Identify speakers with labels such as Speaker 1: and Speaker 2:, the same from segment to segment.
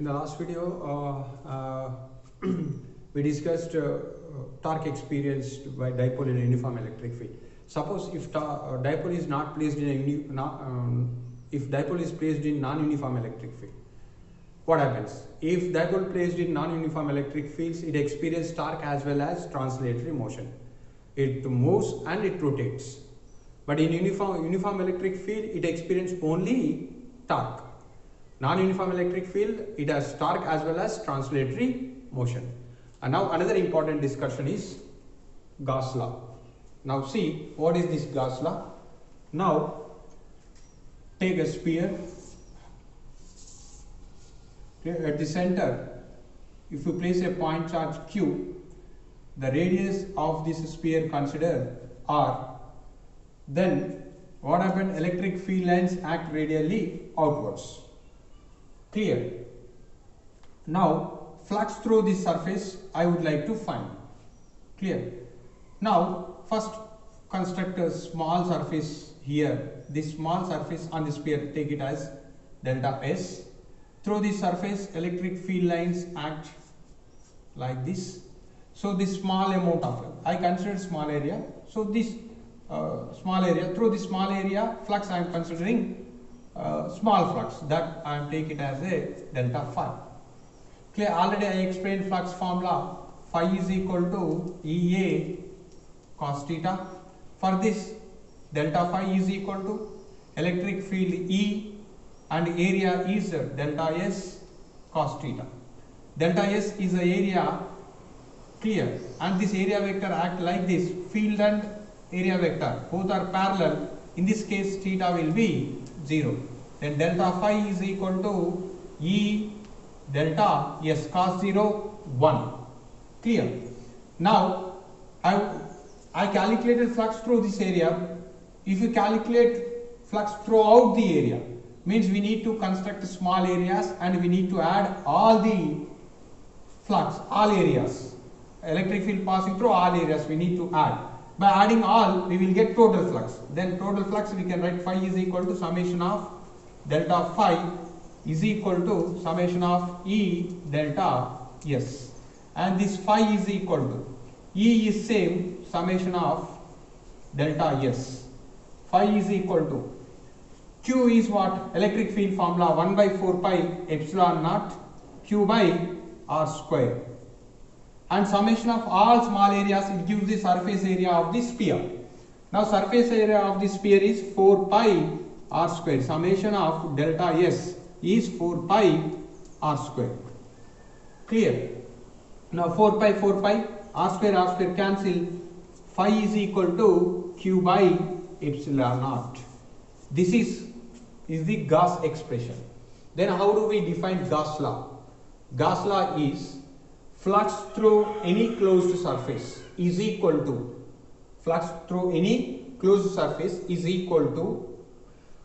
Speaker 1: In the last video, uh, uh, we discussed uh, torque experienced by dipole in a uniform electric field. Suppose if uh, dipole is not placed in a um, if dipole is placed in non-uniform electric field, what happens? If dipole placed in non-uniform electric fields, it experiences torque as well as translatory motion. It moves and it rotates. But in uniform uniform electric field, it experiences only torque. Non-uniform electric field, it has torque as well as translatory motion. And now another important discussion is Gauss law. Now see what is this Gauss law? Now take a sphere at the center. If you place a point charge q, the radius of this sphere consider r. Then what happens? Electric field lines act radially outwards. Clear? Now flux through this surface I would like to find. Clear? Now first construct a small surface here. This small surface on the sphere take it as delta S. Through this surface electric field lines act like this. So this small amount of I consider small area. So this uh, small area through this small area flux I am considering uh, small flux that I am take it as a delta phi. Clear? Already I explained flux formula. Phi is equal to EA cos theta. For this, delta phi is equal to electric field E and area is delta S cos theta. Delta S is the area clear and this area vector act like this field and area vector both are parallel in this case theta will be 0 then delta phi is equal to E delta S cos 0 1 clear? Now I I calculated flux through this area. If you calculate flux throughout the area means we need to construct small areas and we need to add all the flux all areas. Electric field passing through all areas we need to add by adding all we will get total flux. Then total flux we can write phi is equal to summation of delta phi is equal to summation of e delta s. And this phi is equal to e is same summation of delta s. Phi is equal to q is what? Electric field formula 1 by 4 pi epsilon naught q by r square and summation of all small areas it gives the surface area of the sphere. Now surface area of the sphere is 4 pi r square. Summation of delta s is 4 pi r square. Clear? Now 4 pi 4 pi r square r square cancel. Phi is equal to q by epsilon naught. This is is the Gauss expression. Then how do we define Gauss law? Gauss law is flux through any closed surface is equal to flux through any closed surface is equal to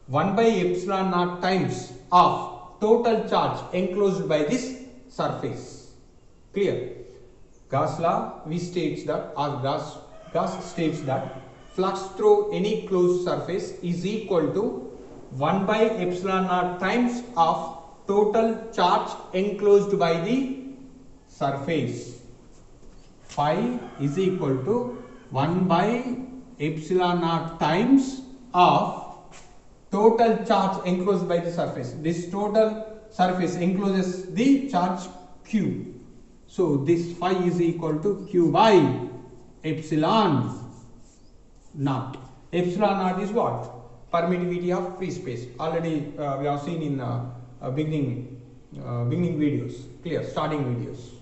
Speaker 1: 1 by epsilon naught times of total charge enclosed by this surface. Clear? Gauss law we states that or Gauss Gauss states that flux through any closed surface is equal to 1 by epsilon naught times of total charge enclosed by the surface phi is equal to 1 by epsilon naught times of total charge enclosed by the surface. This total surface encloses the charge q. So this phi is equal to q by epsilon naught. Epsilon naught is what? Permittivity of free space. Already uh, we have seen in uh, uh, beginning uh, beginning videos clear starting videos